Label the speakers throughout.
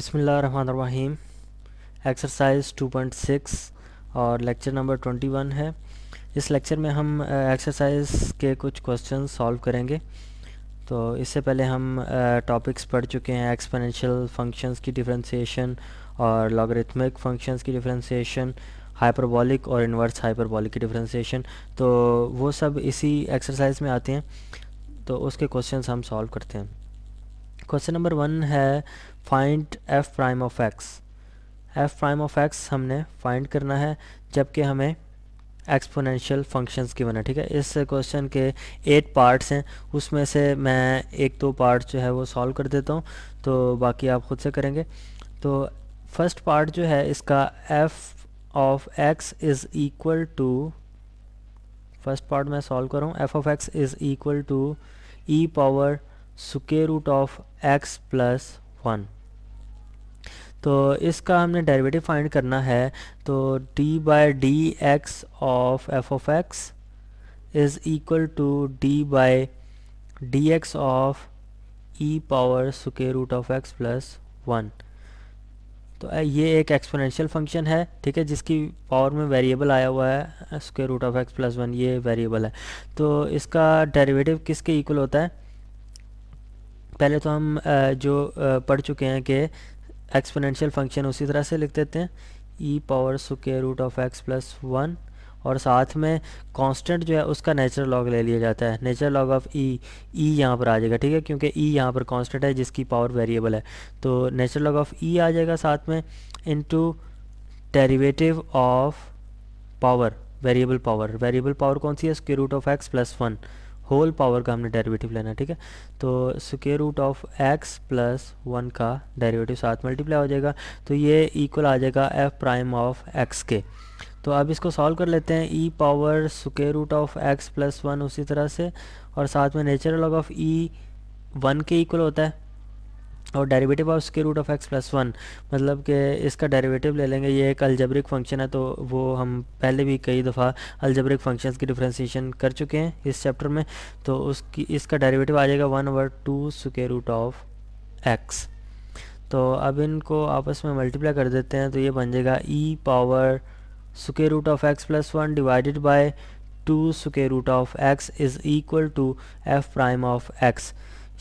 Speaker 1: बिसमीम एक्सरसाइज 2.6 और lecture number 21 है। इस लेक्चर में हम एक्सरसाइज के कुछ क्वेश्चन सॉल्व करेंगे। तो इससे पहले हम टॉपिक्स पढ़ चुके हैं। एक्सपोनेंशियल फ़ंक्शंस की डिफरेंशिएशन और लॉगरिथमिक फ़ंक्शंस की डिफरेंशिएशन हाइपरबॉलिक और इन्वर्स हाइपरबॉलिक की डिफरेंशिएशन तो वो सब इसी एक्सरसाइज में आते हैं। तो उसके क्वेश्चंस हम सॉल्व करते हैं। क्वेश्चन नंबर वन है find F prime of X F prime of X हमने फाइंड करना है, जबकि हमें एक्सपोनेंशियल फ़ंक्शंस की बना, ठीक है? इस क्वेश्चन के एट पार्ट्स हैं। उसमें से मैं एक दो पार्ट जो है वो सॉल्व कर देता हूँ तो बाकी आप ख़ुद से करेंगे। तो फ़र्स्ट पार्ट जो है, इसका F of X is equal to first part मैं सॉल्व करूँ F of X is equal to E power square root of X plus one तो इसका हमने डेरिवेटिव फाइंड करना है। तो D by D X of F of X is equal to D by D X of E power square root of X plus one तो ये एक exponential function है, ठीक है, जिसकी पावर में वेरिएबल आया हुआ है square root of X plus one ये वेरिएबल है। तो इसका डेरिवेटिव किसके इक्वल होता है? पहले तो हम जो पढ़ चुके हैं कि एक्सपोनेंशियल फ़ंक्शन उसी तरह से लिख देते हैं। E power square root of X plus one और साथ में कांस्टेंट जो है उसका नेचुरल लॉग ले लिया जाता है। Natural log of e e यहाँ पर आ जाएगा, ठीक है? क्योंकि ई e यहाँ पर कांस्टेंट है, जिसकी पावर वेरिएबल है। तो नेचुरल लॉग ऑफ़ ई आ जाएगा साथ में into derivative of power variable power variable power कौन सी है? Square root of x plus one whole power का हमने डेरिवेटिव लेना है, ठीक है? तो square root of x plus one का डेरिवेटिव साथ मल्टीप्लाई हो जाएगा तो ये इक्वल आ जाएगा एफ़ प्राइम ऑफ़ एक्स के। तो अब इसको सॉल्व कर लेते हैं e power square root of x plus one उसी तरह से, और साथ में natural log of e one के इक्वल होता है। और derivative of square root of x plus one मतलब कि इसका डेरिवेटिव ले लेंगे, ये एक अल्जबरिक फ़ंक्शन है तो वो हम पहले भी कई दफ़ा अल्जबरिक फ़ंक्शंस की डिफ्रेंसीशन कर चुके हैं इस चैप्टर में तो उसकी, इसका डेरिवेटिव आ जाएगा one over two square root of x तो अब इनको आपस में मल्टीप्लाई कर देते हैं तो ये बन जाएगा e power square root of x plus one divided by two square root of x is equal to f prime of x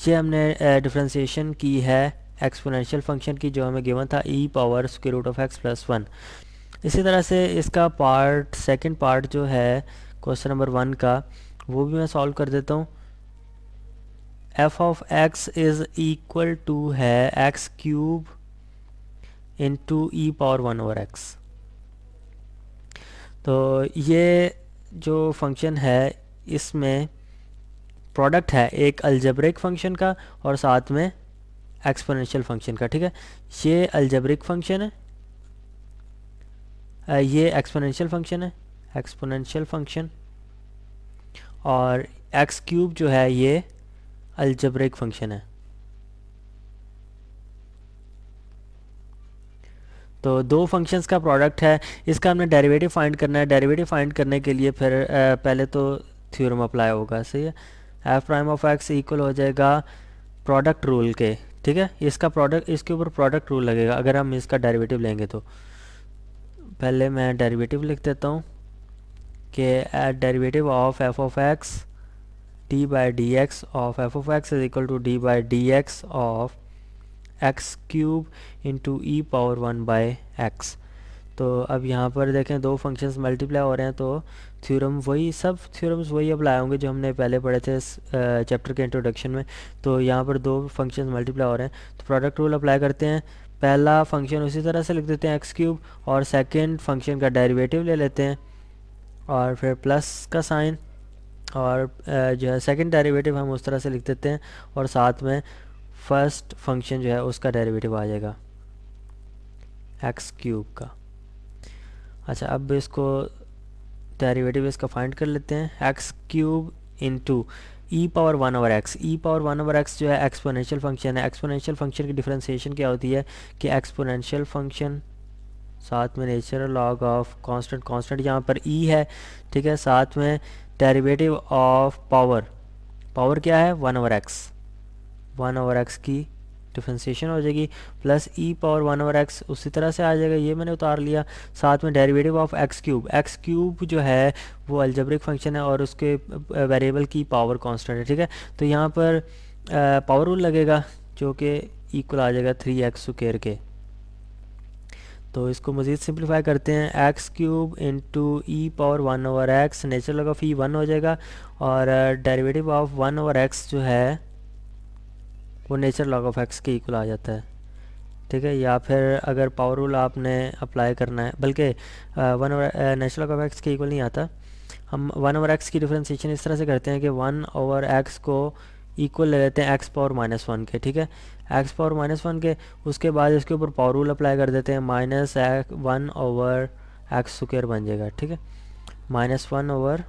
Speaker 1: ये हमने डिफ्रेंसीशन की है एक्सपोनेंशियल फ़ंक्शन की जो हमें गिवन था e power square root of x plus one इसी तरह से इसका पार्ट सेकंड पार्ट जो है क्वेश्चन नंबर वन का, वो भी मैं सॉल्व कर देता हूँ. F of x is equal to है x cube into e power one over x तो ये जो फ़ंक्शन है, इसमें प्रोडक्ट है, एक अल्जब्रिक फ़ंक्शन का और साथ में एक्सपोनेंशियल फ़ंक्शन का, ठीक है? ये अल्जब्रिक फ़ंक्शन है ये एक्सपोनेंशियल फ़ंक्शन है एक्सपोनेंशियल फ़ंक्शन और एक्स क्यूब जो है, ये अल्जब्रिक फ़ंक्शन है। तो दो फ़ंक्शंस का प्रोडक्ट है, इसका हमने डेरिवेटिव फाइंड करना है डेरिवेटिव फाइंड करने के लिए फिर पहले तो थ्योरम अप्लाई होगा, सही है? F prime of x equal हो जाएगा प्रोडक्ट रूल के, ठीक है? इसका प्रोडक्ट इसके ऊपर प्रोडक्ट रूल लगेगा, अगर हम इसका डेरिवेटिव लेंगे तो। पहले मैं डेरिवेटिव लिख देता हूँ कि derivative of f of x d by d x of f of x is equal to d by d x of x cube into e power one by x तो अब यहाँ पर देखें दो फ़ंक्शंस मल्टीप्लाई हो रहे हैं तो थ्योरम वही, सब थ्योरम्स वही अप्लाई होंगे जो हमने पहले पढ़े थे इस चैप्टर के इंट्रोडक्शन में। तो यहाँ पर दो फ़ंक्शंस मल्टीप्लाई हो रहे हैं। तो प्रोडक्ट रूल अप्लाई करते हैं। पहला फ़ंक्शन उसी तरह से लिख देते हैं एक्स क्यूब और सेकेंड फ़ंक्शन का डेरीवेटिव ले लेते हैं। और फिर प्लस का साइन और जो है सेकेंड डेरीवेटिव हम उस तरह से लिख देते हैं और साथ में फ़र्स्ट फ़ंक्शन जो है उसका डेरीवेटिव आ जाएगा। एक्स क्यूब का। अच्छा अब इसको डेरिवेटिव इसका फाइंड कर लेते हैं। X cube into e power one over x e power one over x जो है एक्सपोनेंशियल फ़ंक्शन है। एक्सपोनेंशियल फ़ंक्शन की डिफ्रेंसिएशन क्या होती है? कि एक्सपोनेंशियल फ़ंक्शन साथ में natural log of constant constant यहाँ पर ई e है, ठीक है? साथ में डेरिवेटिव ऑफ़ पावर पावर क्या है? One over x one over x की डिफ्रेंसिएशन हो जाएगी plus e power one over x उसी तरह से आ जाएगा। ये मैंने उतार लिया, साथ में derivative of x cube x cube जो है, वो अल्जब्रिक फ़ंक्शन है और उसके वेरिएबल की पावर कांस्टेंट है, ठीक है? तो यहाँ पर पावर रूल लगेगा, जो कि इक्वल आ जाएगा थ्री एक्स स्क्र के। तो इसको मज़ीद सिंप्लीफाई करते हैं। X cube into e power one over x natural of e one हो जाएगा और derivative of one over x जो है वो नेचर लॉग ऑफ़ एक्स के इक्वल आ जाता है। ठीक है? या फिर अगर पावर रूल आपने अप्लाई करना है, बल्कि one over natural log of x के इक्वल नहीं आता। हम वन ओवर एक्स की डिफ्रेंसिएशन इस तरह से करते हैं कि वन ओवर एक्स को इक्वल ले लेते हैं एक्स पावर माइनस वन के, ठीक है? एक्स पावर माइनस वन के, उसके बाद इसके ऊपर पावर रूल अप्लाई कर देते हैं minus x one over x square बन जाएगा, ठीक है? Minus one over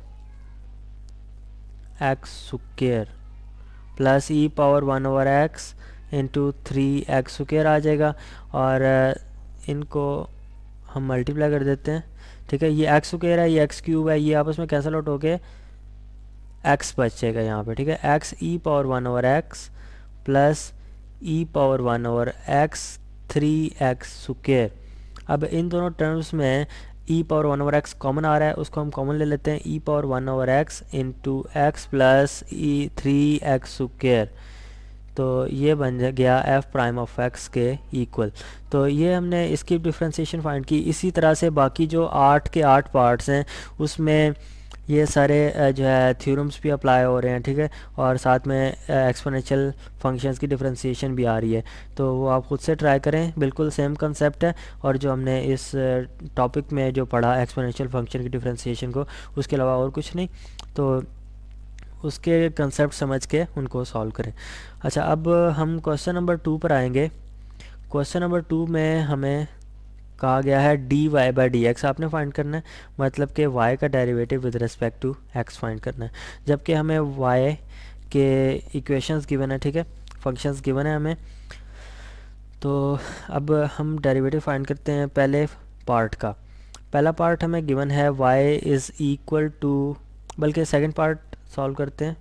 Speaker 1: x square plus e power one over x into three x square आ जाएगा। और इनको हम मल्टीप्लाई कर देते हैं। ठीक है, ये एक्स स्क्र है, ये एक्स क्यूब है, ये आपस में कैंसल आउट होके एक्स बचेगा यहाँ पे। ठीक है, x e power one over x plus e power one over x three x square अब इन दोनों टर्म्स में e power one over x common आ रहा है, उसको हम कॉमन ले लेते हैं e power one over x into x plus e three x square तो ये बन गया एफ़ प्राइम ऑफ़ एक्स के इक्वल तो ये हमने इसकी डिफ्रेंसीशन फाइंड की। इसी तरह से बाकी जो आठ के आठ पार्ट्स हैं, उसमें ये सारे जो है थ्योरम्स भी अप्लाई हो रहे हैं, ठीक है? और साथ में एक्सपोनेंशियल फ़ंक्शंस की डिफ्रेंसीशन भी आ रही है। तो वो आप ख़ुद से ट्राई करें, बिल्कुल सेम कंसेप्ट है। और जो हमने इस टॉपिक में जो पढ़ा एक्सपोनेंशियल फ़ंक्शन की डिफ्रेंसीशन को, उसके अलावा और कुछ नहीं। तो उसके कंसेप्ट समझ के उनको सॉल्व करें। अच्छा अब हम क्वेश्चन नंबर टू पर आएँगे। क्वेश्चन नंबर टू में हमें कहा गया है d y by d x आपने फाइंड करना है मतलब कि वाई का derivative with respect to x find करना है। जबकि हमें वाई के इक्वेशंस गिवन है, ठीक है? फ़ंक्शंस गिवन है हमें। तो अब हम डेरिवेटिव फाइंड करते हैं पहले पार्ट का। पहला पार्ट हमें गिवन है वाई इज़ इक्वल टू बल्कि सेकेंड पार्ट सॉल्व करते हैं।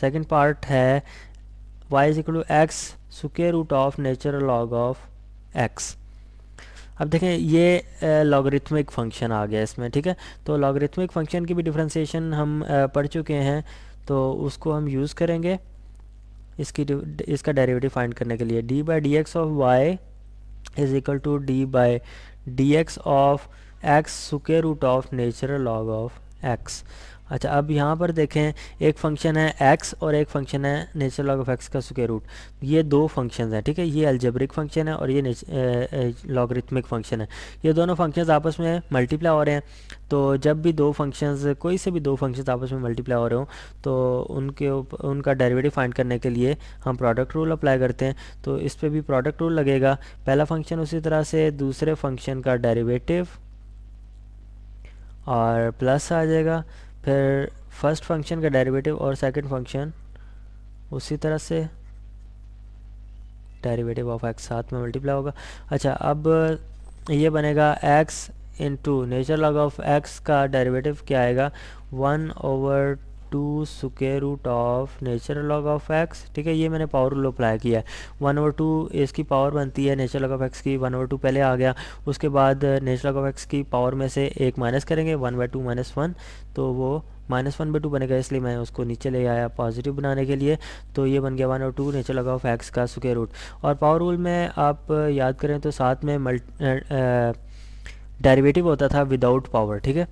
Speaker 1: सेकेंड पार्ट है y is equal to x square root of natural log of x अब देखें, ये लॉगरिथमिक फ़ंक्शन आ गया इसमें, ठीक है? तो लॉगरिथमिक फ़ंक्शन की भी डिफ्रेंसिएशन हम पढ़ चुके हैं तो उसको हम यूज़ करेंगे इसकी इसका डेरिवेटिव फाइंड करने के लिए। D by d x of y is equal to d by d x of x square root of natural log of x अच्छा अब यहाँ पर देखें, एक फ़ंक्शन है एक्स और एक फ़ंक्शन है नेचुरल लॉग ऑफ़ एक्स का स्क्वायर रूट ये दो फ़ंक्शन हैं, ठीक है? ये अल्जेब्रिक फ़ंक्शन है और ये लॉगरिथमिक फ़ंक्शन है. ये दोनों फ़ंक्शंस आपस में मल्टीप्लाई हो रहे हैं. तो जब भी दो फ़ंक्शंस कोई से भी दो फ़ंक्शंस आपस में मल्टीप्लाई हो रहे हो तो उनके उनका डेरिवेटिव फाइंड करने के लिए हम प्रोडक्ट रूल अप्लाई करते हैं. तो इस पर भी प्रोडक्ट रूल लगेगा. पहला फ़ंक्शन उसी तरह से, दूसरे फ़ंक्शन का डेरिवेटिव और प्लस आ जाएगा. फिर फ़र्स्ट फ़ंक्शन का डेरिवेटिव और सेकंड फ़ंक्शन उसी तरह से डेरिवेटिव ऑफ़ एक्स साथ में मल्टीप्लाई होगा। अच्छा अब ये बनेगा x into nature log of x का डेरिवेटिव क्या आएगा? One over two square root of natural log of x ठीक है, ये मैंने पावर रूल अप्लाई किया है। वन ओवर टू इसकी पावर बनती है नेचुरल लॉग ऑफ़ एक्स की वन ओवर टू पहले आ गया, उसके बाद नेचुरल लॉग ऑफ़ एक्स की पावर में से एक माइनस करेंगे one by two minus one तो वो माइनस वन बाई टू बनेगा, इसलिए मैं उसको नीचे ले आया पॉजिटिव बनाने के लिए तो ये बन गया वन और two nature log of x का सुके रूट और पावर रूल में आप याद करें तो साथ में मल्ट डेरिवेटिव होता था विदाउट पावर ठीक है?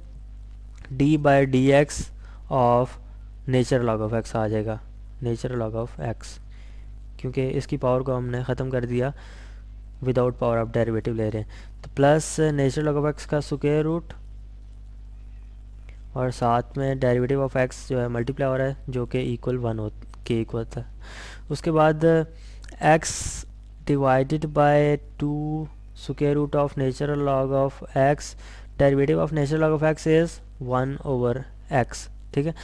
Speaker 1: D by d x of nature log of x आ जाएगा। Nature log of x. क्योंकि इसकी पावर को हमने ख़त्म कर दिया विदाउट पावर आप डेरिवेटिव ले रहे हैं। तो plus nature log of x का सुकेयर रूट और साथ में डेरिवेटिव ऑफ़ एक्स जो है मल्टीप्लाई हो रहा है जो कि इक्वल वन हो के इक्वल था। उसके बाद x divided by two square root of natural log of x derivative of natural log of x is one over x ठीक है?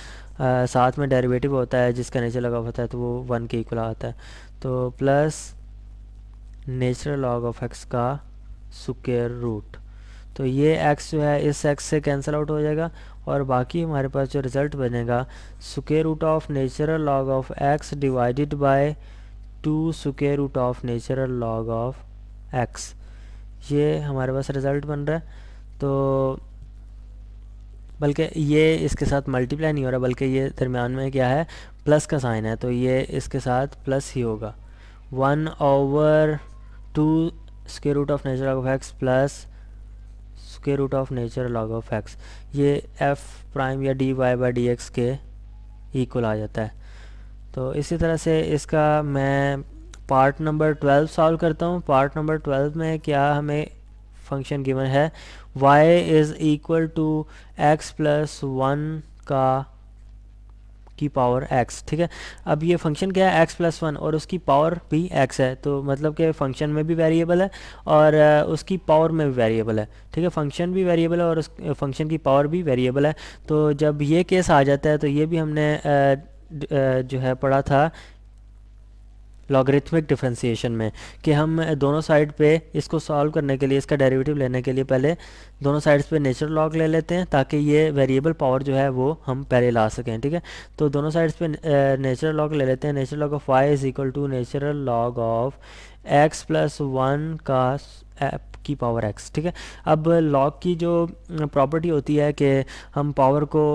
Speaker 1: आ, साथ में डेरिवेटिव होता है जिसका नेचर लगा होता है तो वो वन के इक्वल आता है। तो plus natural log of x का सुकेयर रूट तो ये एक्स जो है इस एक्स से कैंसिल आउट हो जाएगा और बाकी हमारे पास जो रिज़ल्ट बनेगा square root of natural log of x divided by two square root of natural log of x ये हमारे पास रिज़ल्ट बन रहा है। तो बल्कि ये इसके साथ मल्टीप्लाई नहीं हो रहा, बल्कि ये दरमियान में क्या है? प्लस का साइन है तो ये इसके साथ प्लस ही होगा। One over two square root of nature log of x plus square root of nature log of x ये एफ़ प्राइम या d y by d x के इक्वल आ जाता है। तो इसी तरह से इसका मैं पार्ट नंबर ट्वेल्व सॉल्व करता हूँ। पार्ट नंबर ट्वेल्व में क्या हमें फ़ंक्शन गिवन है? Y is equal to x plus one का की पावर x ठीक है? अब ये फ़ंक्शन क्या है? x प्लस वन और उसकी पावर भी x है तो मतलब कि फ़ंक्शन में भी वेरिएबल है और उसकी पावर में भी वेरिएबल है ठीक है? फ़ंक्शन भी वेरिएबल है और उस फ़ंक्शन की पावर भी वेरिएबल है। तो जब ये केस आ जाता है तो ये भी हमने आ, जो है पढ़ा था लॉगरिथमिक डिफ्रेंसीशन में कि हम दोनों साइड पे इसको सॉल्व करने के लिए, इसका डेरिवेटिव लेने के लिए पहले दोनों साइड्स पे नेचुरल लॉग ले लेते हैं ताकि ये वेरिएबल पावर जो है वो हम पहले ला सकें, ठीक है? तो दोनों साइड्स पे नेचुरल लॉग ले लेते हैं। Natural log of y is equal to natural log of x plus one का की पावर एक्स ठीक है? अब लॉग की जो प्रॉपर्टी होती है कि हम पावर को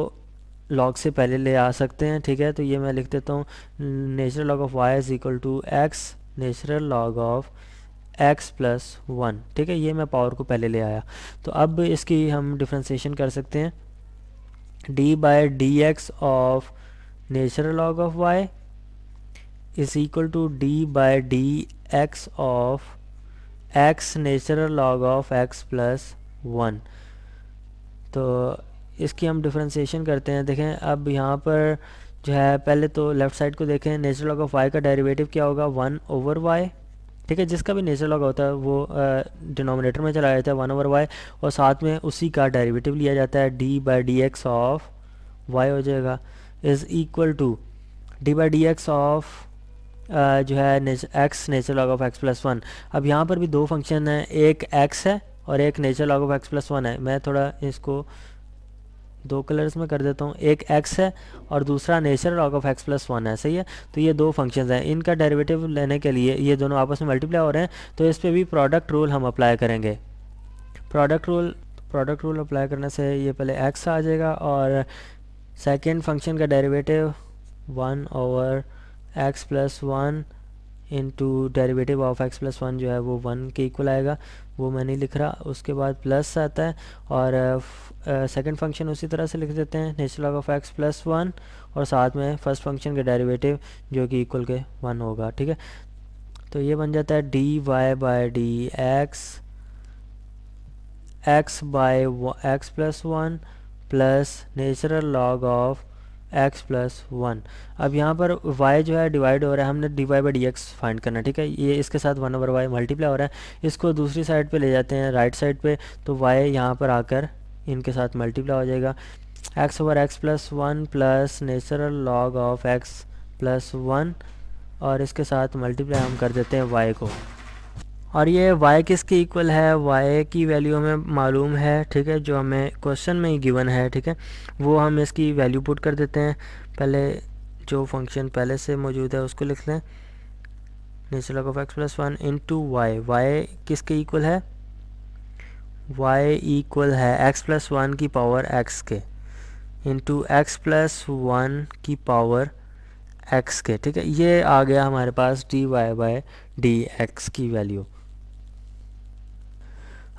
Speaker 1: लॉग से पहले ले आ सकते हैं, ठीक है? तो ये मैं लिख देता हूँ natural log of y is equal to x natural log of x plus one ठीक है? ये मैं पावर को पहले ले आया। तो अब इसकी हम डिफ्रेंसीशन कर सकते हैं। D by d x of natural log of y is equal to d by d x of x natural log of x plus one तो इसकी हम डिफ्रेंसीशन करते हैं। देखें, अब यहाँ पर जो है, पहले तो लेफ़्ट साइड को देखें नेचुरल लॉग ऑफ़ वाई का डेरिवेटिव क्या होगा? वन ओवर वाई ठीक है, जिसका भी नेचुरल लॉग होता है, वो डिनोमिनेटर में चला जाता है वन ओवर वाई और साथ में उसी का डेरिवेटिव लिया जाता है d by d x of y हो जाएगा। Is equal to d by d x of जो है x nature log of x plus one अब यहाँ पर भी दो फ़ंक्शन हैं, एक एक्स है और एक nature log of x plus one है। मैं थोड़ा इसको दो कलर्स में कर देता हूँ। एक x है और दूसरा nature log of x plus one है। सही है? तो ये दो फ़ंक्शंस हैं। इनका डेरिवेटिव लेने के लिए ये दोनों आपस में मल्टीप्लाई हो रहे हैं तो इस पर भी प्रोडक्ट रूल हम अप्लाई करेंगे। Product rule product rule apply करने से ये पहले x आ जाएगा और सेकेंड फ़ंक्शन का derivative one over x plus one into derivative of x plus one जो है वो वन के इक्वल आएगा। वो मैं नहीं लिख रहा। उसके बाद प्लस आता है और सेकंड फ़ंक्शन उसी तरह से लिख देते हैं। Natural log of x plus one और साथ में फ़र्स्ट फ़ंक्शन के डेरिवेटिव जो कि इक्वल के वन होगा, ठीक है? तो ये बन जाता है d y by d x x by x plus one plus natural log of x plus one अब यहाँ पर y जो है डिवाइड हो रहा है, हमने d y by d x find करना ठीक है? ये इसके साथ वन ओवर वाई मल्टीप्लाई हो रहा है। इसको दूसरी साइड पे ले जाते हैं राइट साइड पे तो y यहाँ पर आकर इनके साथ मल्टीप्लाई हो जाएगा। X over x plus one plus natural log of x plus one और इसके साथ मल्टीप्लाई हम कर देते हैं वाई को। और ये y किसके इक्वल है? y की वैल्यू हमें मालूम है, ठीक है? जो हमें क्वेश्चन में ही गिवन है, ठीक है? वो हम इसकी वैल्यू पुट कर देते हैं। पहले जो फ़ंक्शन पहले से मौजूद है उसको लिख लें। Nature log of x plus one into y y किसके इक्वल है? y इक्वल है x प्लस वन की पावर x के। इंटू एक्स प्लस वन की पावर x के, ठीक है? ये आ गया हमारे पास d y by d x की वैल्यू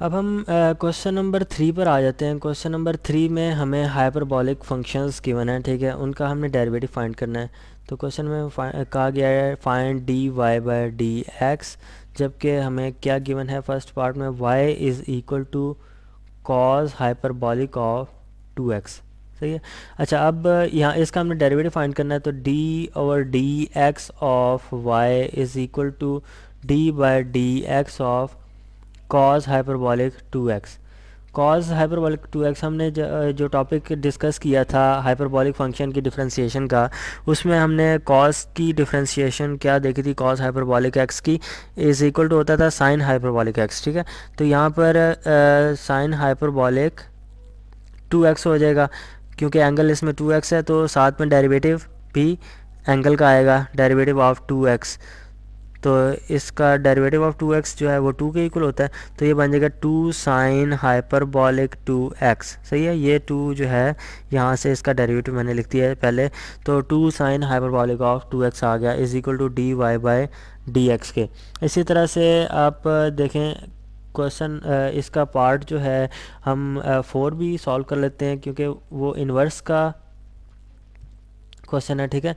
Speaker 1: अब हम क्वेश्चन नंबर थ्री पर आ जाते हैं। क्वेश्चन नंबर थ्री में हमें हाइपरबॉलिक फ़ंक्शंस गिवन है, ठीक है? उनका हमने डेरिवेटिव फाइंड करना है। तो क्वेश्चन में कहा गया है find d y by d x जबकि हमें क्या गिवन है? फ़र्स्ट पार्ट में y is equal to cos hyperbolic of two x सही है? अच्छा अब यहाँ इसका हमने डेरिवेटिव फाइंड करना है तो d over d x of y is equal to d by d x of cos hyperbolic two x cos hyperbolic two x हमने जो टॉपिक डिस्कस किया था हाइपरबॉलिक फ़ंक्शन की डिफ्रेंसीशन का, उसमें हमने कॉज की डिफ्रेंसीशन क्या देखी थी? कॉज हाइपरबॉलिक एक्स की इज़ इक्वल टू होता था साइन हाइपरबॉलिक एक्स ठीक है? तो यहाँ पर साइन हाइपरबॉलिक टू एक्स हो जाएगा, क्योंकि एंगल इसमें टू एक्स है तो साथ में डेरिवेटिव भी एंगल का आएगा डेरिवेटिव ऑफ़ टू एक्स तो इसका डेरिवेटिव ऑफ़ टू एक्स जो है वो टू के इक्वल होता है तो ये बन जाएगा two sine hyperbolic two x सही है? ये टू जो है, यहाँ से इसका डेरिवेटिव मैंने लिख दिया है पहले तो two sine hyperbolic of two x आ गया is equal to d y by d x के। इसी तरह से आप देखें क्वेश्चन इसका पार्ट जो है, हम फोर भी सॉल्व कर लेते हैं, क्योंकि वो इन्वर्स का क्वेश्चन है, ठीक है?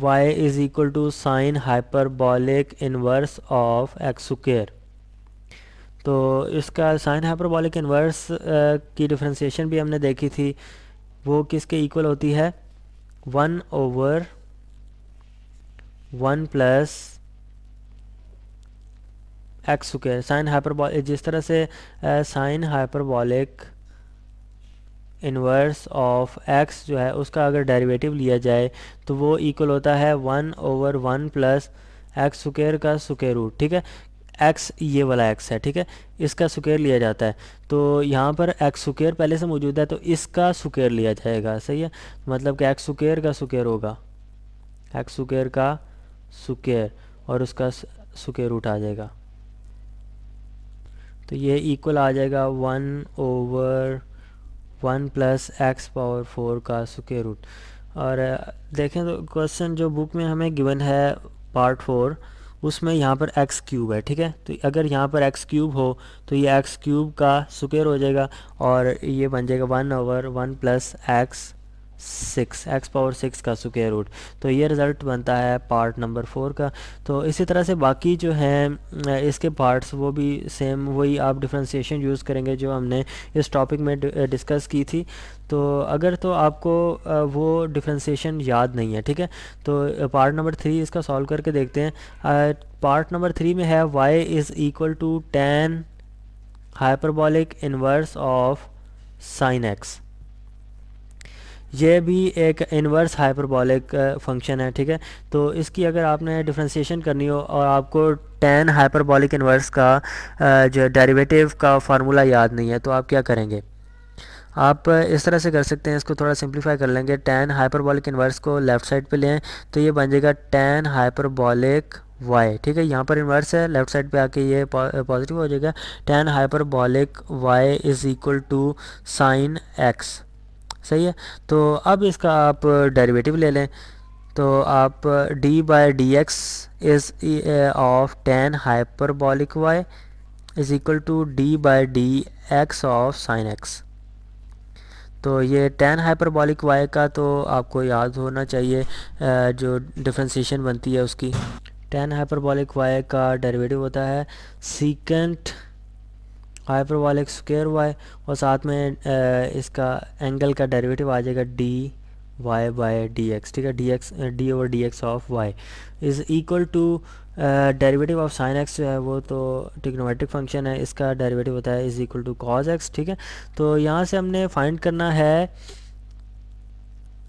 Speaker 1: Y is equal to sine hyperbolic inverse of x square तो इसका साइन हाइपरबॉलिक इनवर्स की डिफ्रेंसिएशन भी हमने देखी थी, वो किसके इक्वल होती है? One over one plus x square sine hyperbolic जिस तरह से sine hyperbolic inverse of x जो है, उसका अगर डेरिवेटिव लिया जाए तो वो इक्वल होता है one over one plus x square का सुकेर रूट ठीक है? एक्स ये वाला एक्स है, ठीक है? इसका सुकेर लिया जाता है। तो यहाँ पर एक्स सुकेर पहले से मौजूद है तो इसका सुकेर लिया जाएगा, सही है? मतलब कि एक्स सुकेर का सुकेर होगा। एक्स सुकेर का सुकेर और उसका सुकेर रूट आ जाएगा। तो ये इक्वल आ जाएगा one over one plus x power four का सुके रूट। और देखें तो क्वेश्चन जो बुक में हमें गिवन है पार्ट फोर, उसमें यहाँ पर एक्स क्यूब है, ठीक है? तो अगर यहाँ पर एक्स क्यूब हो तो ये एक्स क्यूब का सुकेर हो जाएगा और ये बन जाएगा one over one plus x six x power six का सुकेयर रूट तो ये रिज़ल्ट बनता है पार्ट नंबर फोर का। तो इसी तरह से बाकी जो हैं इसके पार्ट्स वो भी सेम वही आप डिफ्रेंसीशन यूज़ करेंगे जो हमने इस टॉपिक में डिस्कस की थी। तो अगर तो आपको वो डिफ्रेंसीशन याद नहीं है, ठीक है? तो पार्ट नंबर थ्री इसका सॉल्व करके देखते हैं। पार्ट नंबर थ्री में है y is equal to tan hyperbolic inverse of sine x ये भी एक इन्वर्स हाइपरबॉलिक फ़ंक्शन है, ठीक है? तो इसकी अगर आपने डिफ्रेंसीशन करनी हो और आपको टेन हाइपरबॉलिक इन्वर्स का जो डेरिवेटिव का फार्मूला याद नहीं है तो आप क्या करेंगे? आप इस तरह से कर सकते हैं, इसको थोड़ा सिंप्लीफाई कर लेंगे। टेन हाइपरबॉलिक इन्वर्स को लेफ़्ट साइड पे लें तो ये बन जाएगा टेन हाइपरबॉलिक वाई ठीक है? यहाँ पर इन्वर्स है लेफ़्ट साइड पे आके ये पॉजिटिव हो जाएगा। Tan hyperbolic y is equal to sine x सही है? तो अब इसका आप डेरिवेटिव ले लें। तो आप d by d x is of tan hyperbolic y is equal to d by d x of sine x तो ये टेन हाइपरबॉलिक वाई का तो आपको याद होना चाहिए जो डिफ्रेंसीशन बनती है उसकी। टेन हाइपरबॉलिक वाई का डेरिवेटिव होता है सीकेंट हाइपरबॉलिक स्क्वेयर वाई और साथ में इसका एंगल का डेरिवेटिव आ जाएगा d y by d x ठीक है? D x d over d x of y is equal to derivative of sine x जो है वो तो टिग्नोमेट्रिक फ़ंक्शन है, इसका डेरिवेटिव होता है is equal to cos x ठीक है? तो यहाँ से हमने फाइंड करना है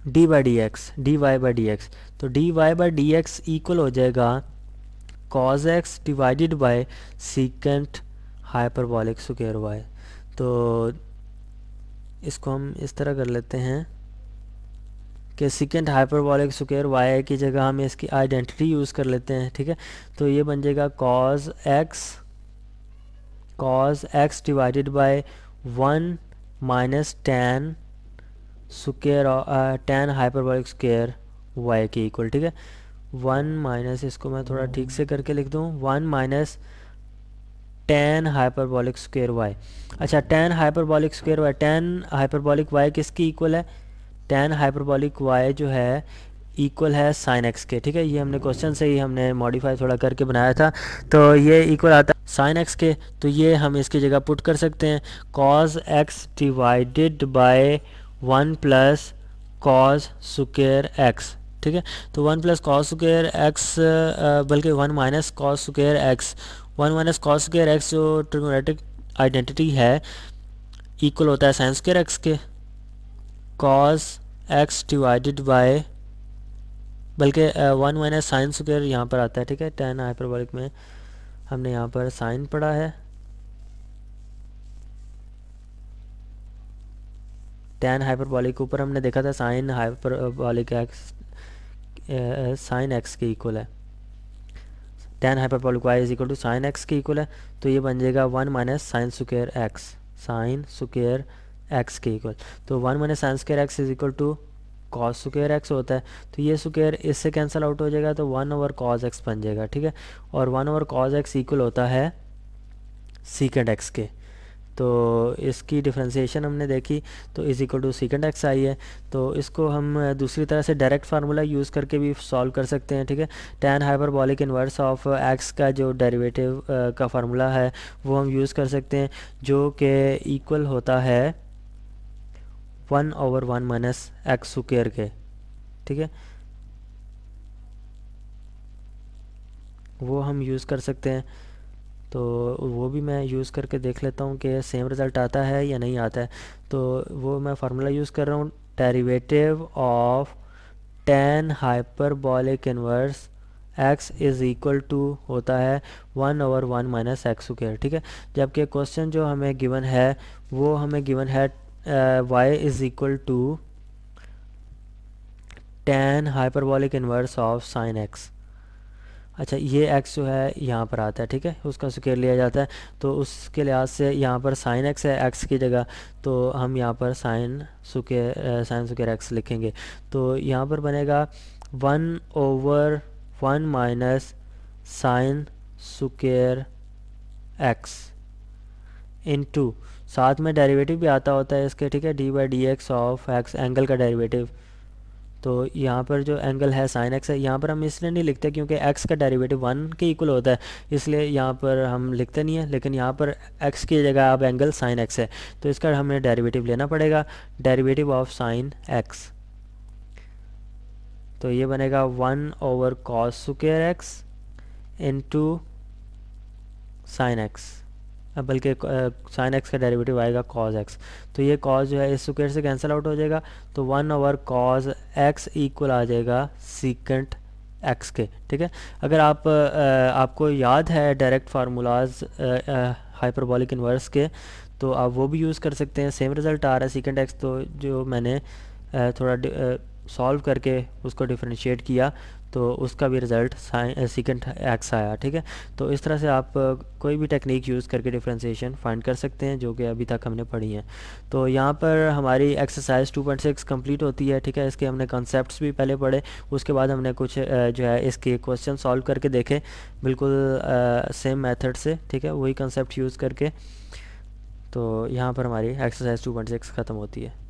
Speaker 1: d by d x d y by d x तो d y by d x equal हो जाएगा cos x divided by secant hyperbolic square y तो इसको हम इस तरह कर लेते हैं कि सिकेंड हाइपरबॉलिक स्क्वायर वाई की जगह हम इसकी आइडेंटिटी यूज़ कर लेते हैं, ठीक है? तो ये बन जाएगा cos x cos x divided by one minus tan square tan hyperbolic square y के इक्वल ठीक है? वन माइनस इसको मैं थोड़ा ठीक से करके लिख दूँ। One minus tan hyperbolic square y अच्छा tan hyperbolic square y tan hyperbolic y किसकी इक्वल है? टेन हाइपरबॉलिक वाई जो है इक्वल है साइन एक्स के। ठीक है, ये हमने क्वेश्चन से ही हमने मॉडिफाई थोड़ा करके बनाया था। तो ये इक्वल आता है साइन एक्स के। तो ये हम इसकी जगह पुट कर सकते हैं। Cos x divided by one plus cos square x ठीक है? तो one plus cos square x बल्कि one minus cos square x one minus cos square x जो ट्रिग्नोमेट्रिक आइडेंटिटी है इक्वल होता है साइन स्क्र एक्स के। कॉस एक्स डिवाइडेड बाय, बल्कि वन माइनस साइन स्क्र यहाँ पर आता है, ठीक है? टेन हाइपरबॉलिक में हमने यहाँ पर साइन पढ़ा है। टेन हाइपरबॉलिक ऊपर हमने देखा था sine hyperbolic x sine x के इक्वल है। Tan hyperbolic y is equal to sine x के इक्वल है तो ये बन जाएगा one minus sine square x sine square x के इक्वल तो one minus sine square x is equal to cos square x होता है तो ये स्क्र इससे कैंसिल आउट हो जाएगा तो वन ओवर कॉज एक्स बन जाएगा, ठीक है? और one over cos x equal होता है सीकेंड एक्स के. तो इसकी डिफ्रेंसिएशन हमने देखी तो is equal to secant x आई है। तो इसको हम दूसरी तरह से डायरेक्ट फार्मूला यूज़ करके भी सॉल्व कर सकते हैं, ठीक है? Tan hyperbolic inverse of x का जो डेरिवेटिव का फार्मूला है, वो हम यूज़ कर सकते हैं, जो कि इक्वल होता है one over one minus x square के, ठीक है? वो हम यूज़ कर सकते हैं। तो वो भी मैं यूज़ करके देख लेता हूँ कि सेम रिज़ल्ट आता है या नहीं आता है। तो वो मैं फार्मूला यूज़ कर रहा हूँ derivative of tan hyperbolic inverse x is equal to होता है one over one minus x square ठीक है? जबकि क्वेश्चन जो हमें गिवन है, वो हमें गिवन है y is equal to tan hyperbolic inverse of sine x अच्छा ये एक्स जो है यहाँ पर आता है, ठीक है? उसका स्क्वेयर लिया जाता है। तो उसके लिहाज से यहाँ पर साइन एक्स है एक्स की जगह। तो हम यहाँ पर साइन सुकेर साइन सुकेर एक्स लिखेंगे। तो यहाँ पर बनेगा one over one minus sine square x into साथ में डेरिवेटिव भी आता होता है इसके, ठीक है? D by d x of x angle का डेरिवेटिव तो यहाँ पर जो एंगल है साइन एक्स है, यहाँ पर हम इसलिए नहीं लिखते क्योंकि एक्स का डेरिवेटिव वन के इक्वल होता है, इसलिए यहाँ पर हम लिखते नहीं है, लेकिन यहाँ पर एक्स की जगह अब एंगल साइन एक्स है तो इसका हमें डेरिवेटिव लेना पड़ेगा डेरिवेटिव ऑफ़ साइन एक्स तो ये बनेगा one over cos square x into sine x बल्कि साइन एक्स का डेरिवेटिव आएगा कॉज एक्स तो ये कॉज जो है इस स्क्वायर से कैंसिल आउट हो जाएगा तो one over cos x equal आ जाएगा सीकेंट एक्स के ठीक है? अगर आप आ, आपको याद है डायरेक्ट फार्मूलाज हाइपरबॉलिक इन्वर्स के तो आप वो भी यूज़ कर सकते हैं। सेम रिज़ल्ट आ रहा है सीकेंट एक्स तो जो मैंने आ, थोड़ा सॉल्व करके उसको डिफ्रेंशिएट किया तो उसका भी रिज़ल्ट सिकेंड एक्स आया, ठीक है? तो इस तरह से आप कोई भी टेक्निक यूज़ करके डिफ्रेंसिएशन फाइंड कर सकते हैं, जो कि अभी तक हमने पढ़ी हैं। तो यहाँ पर हमारी एक्सरसाइज 2.6 कंप्लीट होती है, ठीक है? इसके हमने कॉन्सेप्ट्स भी पहले पढ़े, उसके बाद हमने कुछ जो है इसके क्वेश्चन सॉल्व करके देखे, बिल्कुल सेम मेथड से, ठीक है? वही कंसेप्ट यूज़ करके तो यहाँ पर हमारी एक्सरसाइज 2.6 ख़त्म होती है।